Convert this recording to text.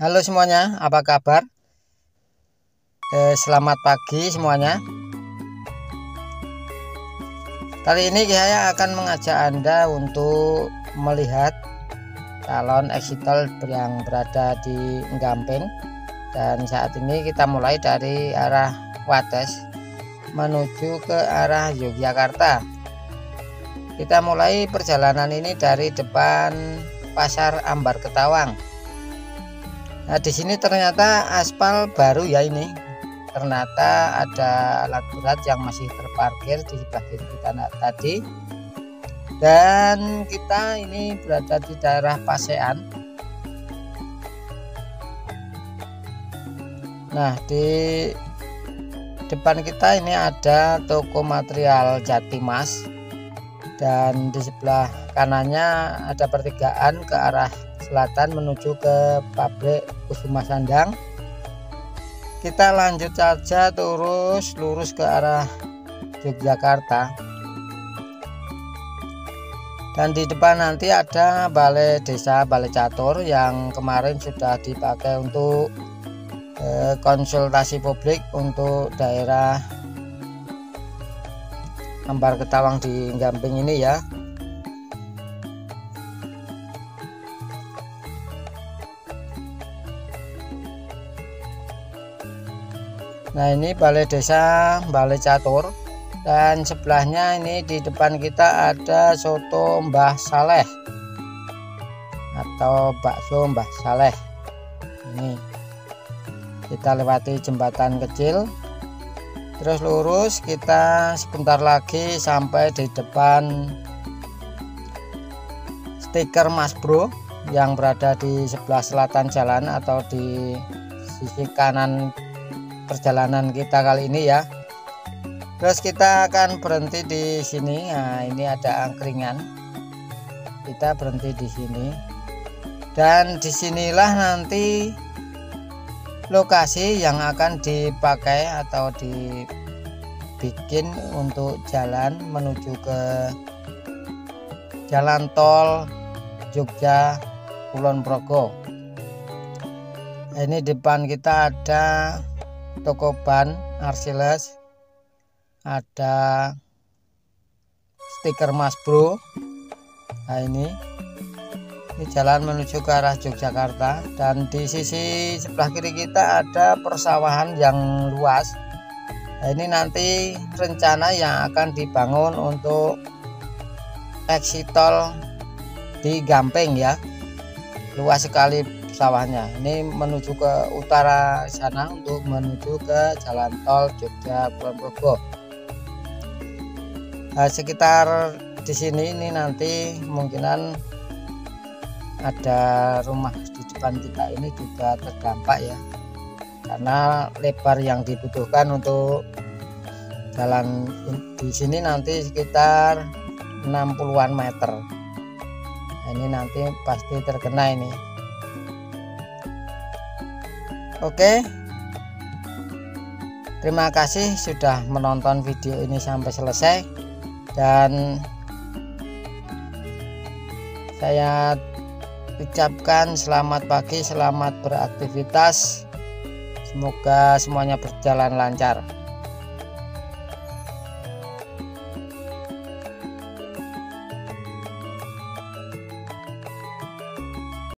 Halo semuanya, apa kabar? Eh, selamat pagi semuanya. Kali ini saya akan mengajak Anda untuk melihat calon eksital yang berada di Gamping dan saat ini kita mulai dari arah Wates menuju ke arah Yogyakarta kita mulai perjalanan ini dari depan pasar Ambar Ketawang nah di sini ternyata aspal baru ya ini. Ternyata ada alat berat yang masih terparkir di kiri kita tadi. Dan kita ini berada di daerah Pasean. Nah di depan kita ini ada toko material Jatimas dan di sebelah kanannya ada pertigaan ke arah selatan menuju ke pabrik Kusuma Sandang. Kita lanjut saja terus lurus ke arah Yogyakarta. Dan di depan nanti ada balai desa balai catur yang kemarin sudah dipakai untuk eh, konsultasi publik untuk daerah Ambar Ketawang di Gamping ini ya Nah ini balai desa balai catur. Dan sebelahnya ini di depan kita ada soto Mbah Saleh. Atau bakso Mbah Saleh. Ini kita lewati jembatan kecil. Terus lurus kita sebentar lagi sampai di depan stiker Mas Bro yang berada di sebelah selatan jalan atau di sisi kanan perjalanan kita kali ini ya. Terus kita akan berhenti di sini. Nah ini ada angkringan. Kita berhenti di sini. Dan di sinilah nanti lokasi yang akan dipakai atau dibikin untuk jalan menuju ke jalan tol Jogja Kulon Progo. Ini depan kita ada toko ban Arsiles. Ada stiker Mas Bro. Nah ini. Ini jalan menuju ke arah Yogyakarta. Dan di sisi sebelah kiri kita ada persawahan yang luas. Nah, ini nanti rencana yang akan dibangun untuk eksitol di Gamping ya. Luas sekali sawahnya. Ini menuju ke utara sana untuk menuju ke jalan tol Jogja Progo nah, sekitar di sini ini nanti kemungkinan ada rumah di depan kita ini juga terdampak ya. Karena lebar yang dibutuhkan untuk jalan di sini nanti sekitar 60-an meter. Ini nanti pasti terkena ini oke terima kasih sudah menonton video ini sampai selesai dan saya ucapkan selamat pagi, selamat beraktivitas. Semoga semuanya berjalan lancar.